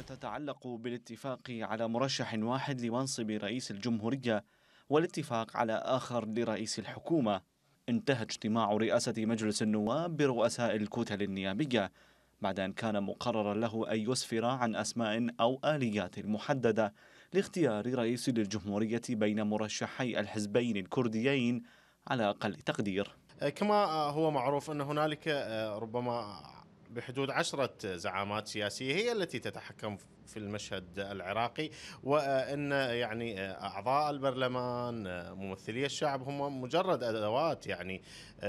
تتعلق بالاتفاق على مرشح واحد لمنصب رئيس الجمهورية والاتفاق على آخر لرئيس الحكومة. انتهى اجتماع رئاسة مجلس النواب برؤساء الكتل النيابية بعد أن كان مقررا له أن يسفر عن أسماء أو آليات محددة لاختيار رئيس للجمهورية بين مرشحي الحزبين الكرديين على أقل تقدير. كما هو معروف أن هنالك ربما بحدود عشرة زعامات سياسية هي التي تتحكم في المشهد العراقي وإن يعني أعضاء البرلمان ممثلي الشعب هم مجرد أدوات يعني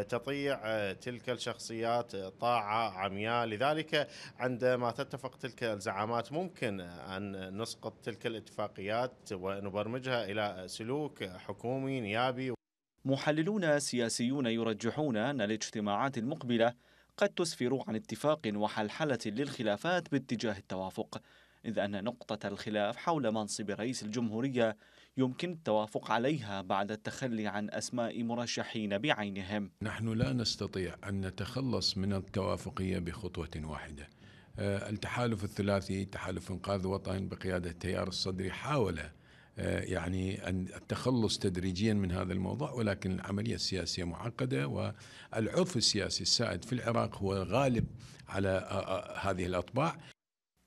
تطيع تلك الشخصيات طاعة عمياء. لذلك عندما تتفق تلك الزعامات ممكن أن نسقط تلك الاتفاقيات ونبرمجها إلى سلوك حكومي نيابي. محللون سياسيون يرجحون أن الاجتماعات المقبلة قد تسفر عن اتفاق وحلحلة للخلافات باتجاه التوافق إذ أن نقطة الخلاف حول منصب رئيس الجمهورية يمكن التوافق عليها بعد التخلي عن أسماء مرشحين بعينهم. نحن لا نستطيع أن نتخلص من التوافقية بخطوة واحدة. التحالف الثلاثي تحالف إنقاذ وطن بقيادة التيار الصدري حاول يعني أن التخلص تدريجيا من هذا الموضوع ولكن العملية السياسية معقدة والعرف السياسي السائد في العراق هو غالب على هذه الأطباع.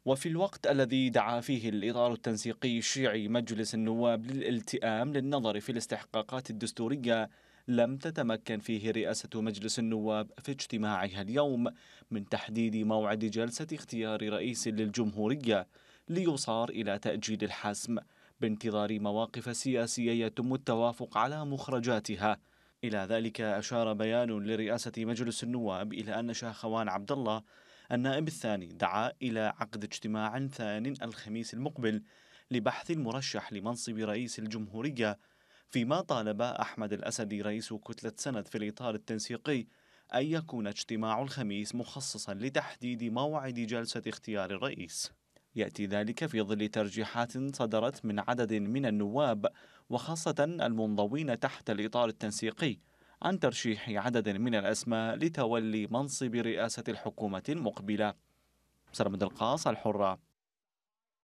وفي الوقت الذي دعا فيه الإطار التنسيقي الشيعي مجلس النواب للالتئام للنظر في الاستحقاقات الدستورية لم تتمكن فيه رئاسة مجلس النواب في اجتماعها اليوم من تحديد موعد جلسة اختيار رئيس للجمهورية ليصار إلى تأجيل الحسم. بانتظار مواقف سياسية يتم التوافق على مخرجاتها. إلى ذلك أشار بيان لرئاسة مجلس النواب إلى أن شاخوان عبد الله النائب الثاني دعا إلى عقد اجتماع ثان الخميس المقبل لبحث المرشح لمنصب رئيس الجمهورية فيما طالب أحمد الأسدي رئيس كتلة سند في الإطار التنسيقي أن يكون اجتماع الخميس مخصصا لتحديد موعد جلسة اختيار الرئيس. يأتي ذلك في ظل ترجيحات صدرت من عدد من النواب وخاصة المنضوين تحت الإطار التنسيقي عن ترشيح عدد من الأسماء لتولي منصب رئاسة الحكومة المقبلة. سرمد القاص الحرة